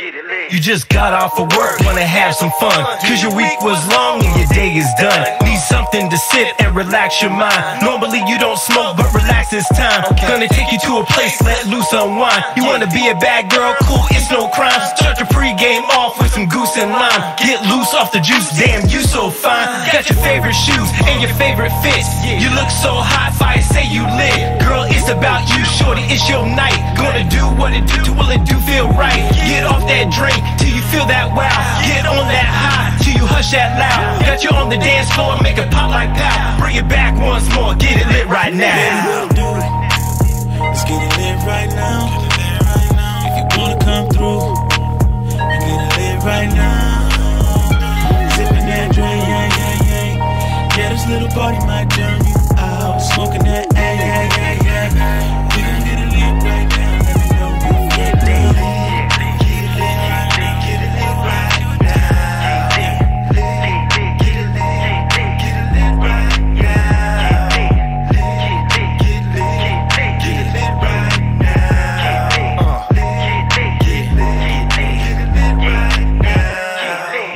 You just got off of work, wanna have some fun. Cause your week was long and your day is done. Need something to sit and relax your mind. Normally you don't smoke, but relax this time. Gonna take you to a place, let loose unwind. You wanna be a bad girl, cool, it's no crime. Start your Get loose off the juice, damn, you so fine. Got your favorite shoes and your favorite fits. You look so hot, fire say you lit. Girl, it's about you, shorty, it's your night. Gonna do what it do, will it do feel right? Get off that drink till you feel that wow. Get on that high till you hush that loud. Got you on the dance floor, make it pop like pow. Bring it back once more, get it lit right now. Let's get it lit right now.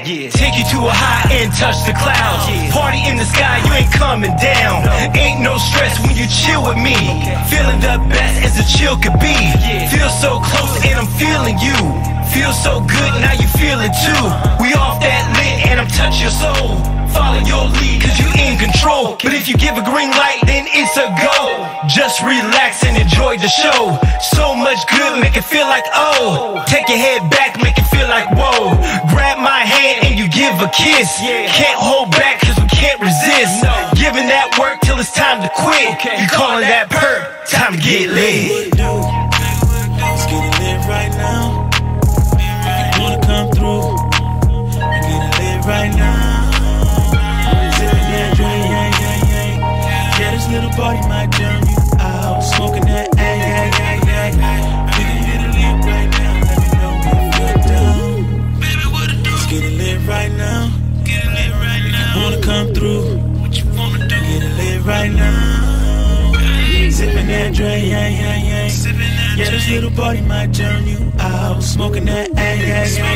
Yeah. Take you to a high and touch the clouds. Party in the sky, you ain't coming down. Ain't no stress when you chill with me. Feeling the best as the chill could be. Feel so close and I'm feeling you. Feel so good, now you feel it too. We off that lit and I'm touch your soul. Follow your lead, cause you in control. But if you give a green light, then it's a go. Just relax and enjoy the show. So much good, make it feel like oh. Take your head back, make it feel and you give a kiss. Can't hold back cause we can't resist. No. Giving that work till it's time to quit. You calling that perk, time to get lit. What it do? Let's get it lit right now. If you wanna come through, and get it lit right now. Sipping that yeah, yeah, yeah. Yeah, this little party might turn you right now. Sipping that drink, yeah, yeah, yeah. Yeah, this little party might turn you out. Smoking that, yeah, yeah, yeah,